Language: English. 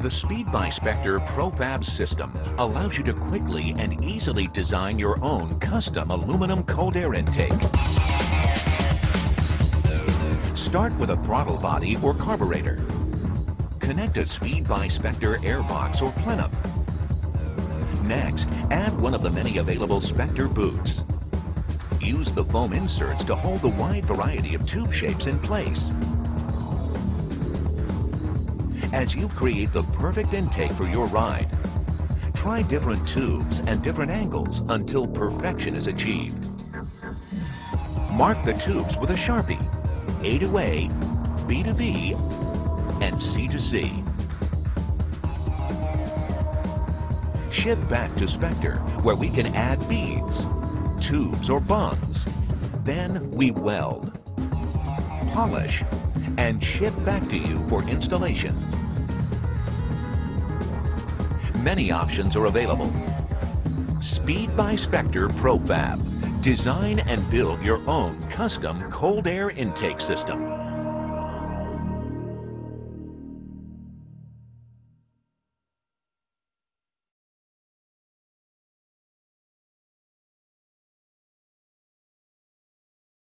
The Speed by Spectre ProFab system allows you to quickly and easily design your own custom aluminum cold air intake. Start with a throttle body or carburetor. Connect a Speed by Spectre airbox or plenum. Next, add one of the many available Spectre boots. Use the foam inserts to hold the wide variety of tube shapes in place. As you create the perfect intake for your ride, try different tubes and different angles until perfection is achieved. Mark the tubes with a Sharpie, A to A, B to B, and C to C. Ship back to Spectre, where we can add beads, tubes or bungs. Then we weld, polish, and ship back to you for installation. Many options are available. Speed by Spectre ProFab. Design and build your own custom cold air intake system.